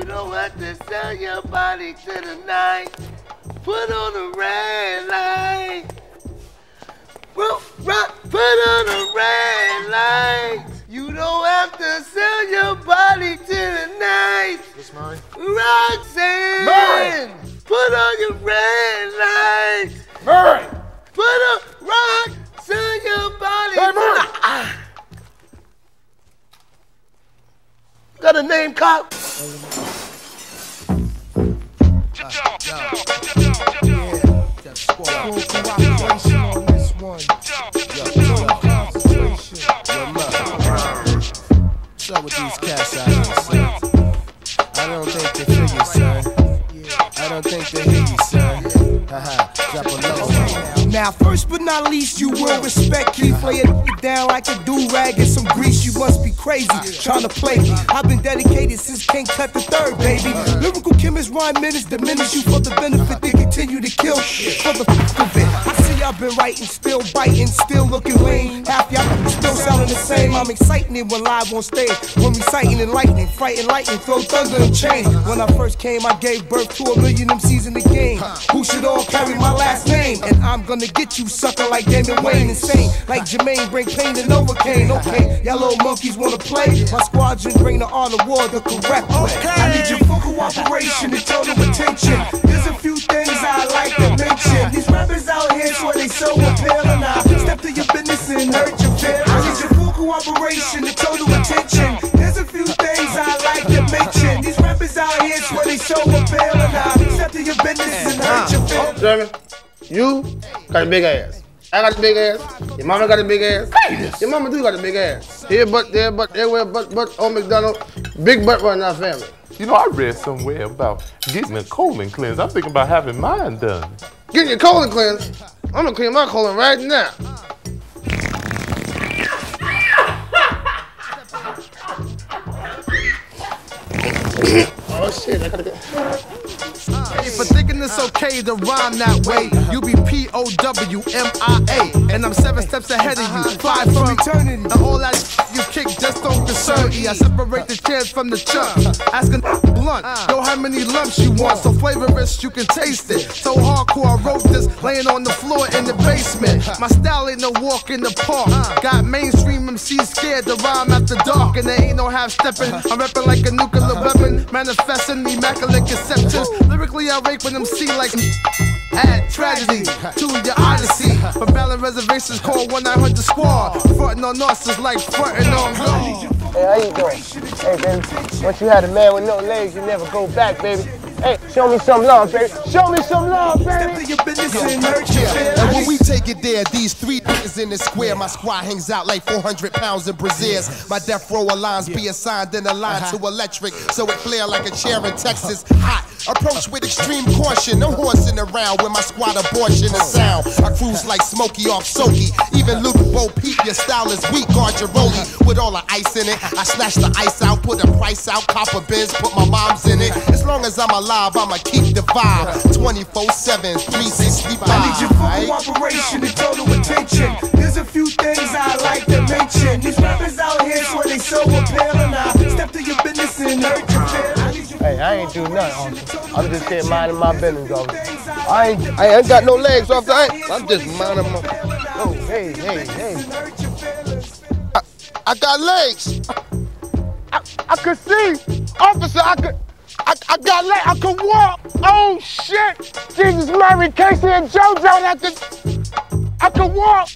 You don't have to sell your body to the night. Put on the red light. Roof rock, put on the red light. You don't have to sell your body to the night. This mine? Roxanne! Murray! Put on your red light. Murray! Put on rock, sell your body. Hey, Murray! Ah. Got a name, cop? I don't think they Now, first but not least, you will respect Keith. Lay it down like a do rag and some grease. You must be crazy trying to play me. I've been dedicated since King Tut the Third, baby. Lyrical chemist rhyme minutes diminish you for the benefit. They continue to kill for the of it. I see been writing, still biting, still looking lame. Half y'all still sounding the same. I'm exciting it when live on stage. When reciting and lightning, frighten lightning, throw thunder and chain. When I first came, I gave birth to a million MCs in the game. Who should all carry my last name? And I'm gonna get you sucker like Damon Wayne, insane. Like Jermaine, bring pain to Novocaine. Okay, y'all little monkeys wanna play. My squadron bring the of war the correct way. I need your full cooperation and total attention. There's a few things I like to mention. Rappers out here swear they so appealing. I step to your business and hurt your feelings. Jeremy, you got a big ass. I got a big ass. Your mama got a big ass. Your mama do got a big ass. Here, but there, but everywhere, but but on McDonald, big butt running our family. You know, I read somewhere about getting a colon cleanse. I'm thinking about having mine done. Getting your colon cleanse? I'm gonna clean my colon right now. oh shit, I gotta get. For thinking it's okay to rhyme that way, you be P O W M I A, and I'm seven steps ahead of you. Fly from eternity, and all that you kick just me. I separate the chairs from the chunks. Asking blunt, yo, how many lumps you want? So flavorless, you can taste it. So hardcore, I wrote this laying on the floor in the basement. My style ain't no walk in the park. Got mainstream MCs scared to rhyme after dark, and there ain't no half stepping. I'm rapping like a nuclear weapon, manifesting immaculate conceptions. Lyrically, I rape an MC like add tragedy to your odyssey. But ballot reservations call 1 900 squad. Frontin' on us is like frontin' on God. Hey, how you doing? Hey, baby. Once you had a man with no legs, you never go back, baby. Hey, show me some love, baby. Show me some love, baby. and hurt your And when we take it there, these three niggas in the square, my squad hangs out like 400 pounds in braziers. My death row lines be assigned in a line uh-huh. to electric, so it flare like a chair in Texas. Uh-huh. Hot. Approach with extreme caution. No horsing around with my squad abortion is sound. I cruise like Smokey off Soaky. Even Luke Bo Peep, your style is weak. Guard your rollie with all the ice in it. I slash the ice out, put the price out. Copper biz, put my mom's in it. As long as I'm alive, I'ma keep the vibe. 24 7, 365. I need your full aight? cooperation and total attention. There's a few things I like to mention. These rappers out here swear they so appealing. I ain't do nothing, officer. I'm just here minding my business. I ain't, I ain't got no legs, officer. I ain't, I'm just minding my. Oh, hey, hey, hey. I, I got legs. I, I could see, officer. I could. I, I got legs. I could walk. Oh shit! Jesus, Mary, K-Ci, and JoJo. I could. I could walk.